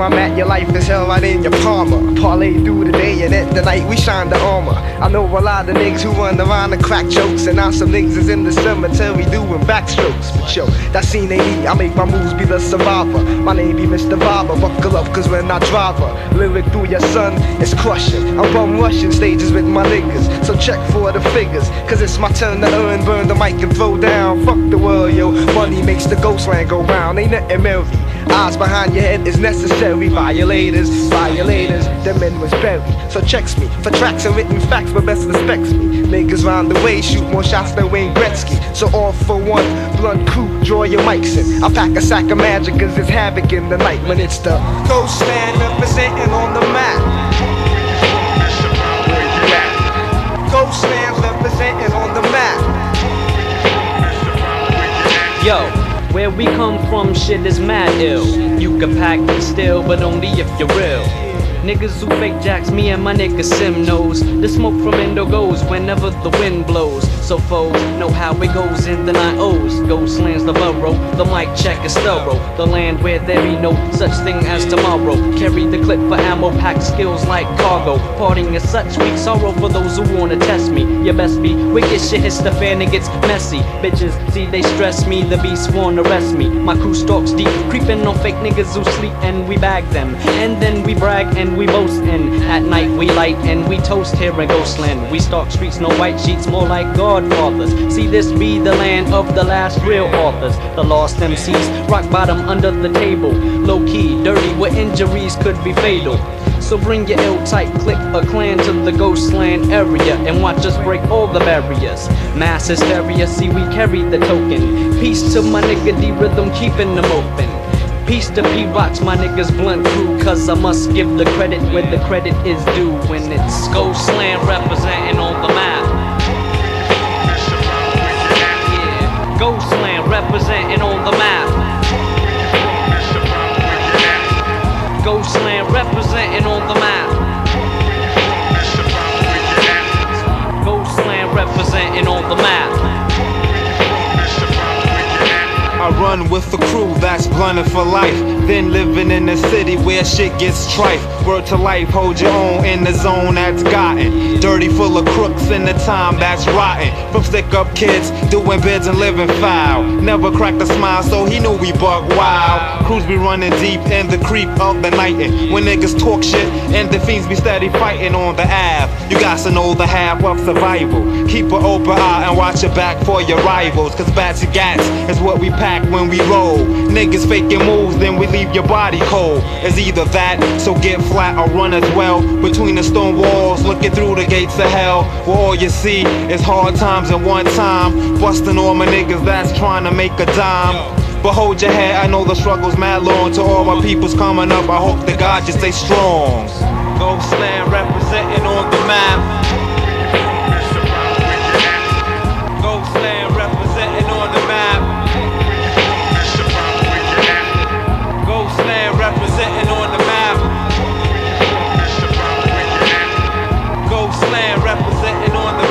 your life is held right in your palmer. Parlay through the day and at the night we shine the armor. I know a lot of niggas who run around and crack jokes, and now some niggas is in the cemetery doing backstrokes. But yo, that scene ain't me. I make my moves be the survivor. My name be Mr. Viber. Buckle up, cause when I drive her, lyric through your son is crushing. I'm bum rushing stages with my niggas. So check for the figures, cause it's my turn to earn, burn the mic and throw down. Fuck the world, yo. Money makes the ghost land go round. Ain't nothing merry. Eyes behind your head is necessary. Violators, violators, the men was buried. So checks me for tracks and written facts, but best respects me. Niggas round the way shoot more shots than Wayne Gretzky. So all for one, blunt crew, draw your mics in. I pack a sack of magic cause it's havoc in the night when it's the Ghostland representing on the map. Ghostland representing on the map. Yo, where we come from, shit is mad ill. You can pack and steal, but only if you're real. Niggas who fake jacks, me and my nigga Sim knows. The smoke from Indo goes whenever the wind blows. So foes know how it goes in the nine O's. Ghost lands the burrow, the mic check is thorough. The land where there be no such thing as tomorrow. Carry the clip for ammo, pack skills like cargo. Parting is such weak sorrow for those who wanna test me. You best be wicked shit hits the fan and gets messy. Bitches see they stress me, the beast wanna arrest me. My crew stalks deep, creeping on fake niggas who sleep and we bag them. And then we brag and we boast and at night we light and we toast here in Ghostland. We stalk streets, no white sheets, more like See this be the land of the last real authors, the lost MCs, rock bottom under the table, low key, dirty, where injuries could be fatal. So bring your ill tight click a clan to the ghostland area and watch us break all the barriers. Mass hysteria, see we carry the token. Peace to my nigga D rhythm, keeping them open. Peace to P Rocks, my niggas blunt crew, cause I must give the credit where the credit is due when it's Ghostland representing on the map. Representing on the map. Ghostland representing on the map. Ghostland representing on the map. I run with a crew that's blunted for life. Then living in a city where shit gets trife. Word to life, hold your own in the zone that's gotten. Dirty, full of crooks in the time that's rotten. From stick up kids, doing bids and living foul. Never cracked a smile, so he knew we buck wild. Crews be running deep in the creep of the night. When niggas talk shit and the fiends be steady fighting on the Ave, you got to know the half of survival. Keep an open eye and watch your back for your rivals. Cause bats and gats is what we pack when we roll. Niggas faking moves, then we leave your body cold. It's either that, so get flat or run as well. Between the stone walls, looking through the gates of hell. Where all you see is hard times and one time. Busting all my niggas that's trying to make a dime. But hold your head, I know the struggle's mad long. To all my peoples coming up, I hope that God just stay strong. And on the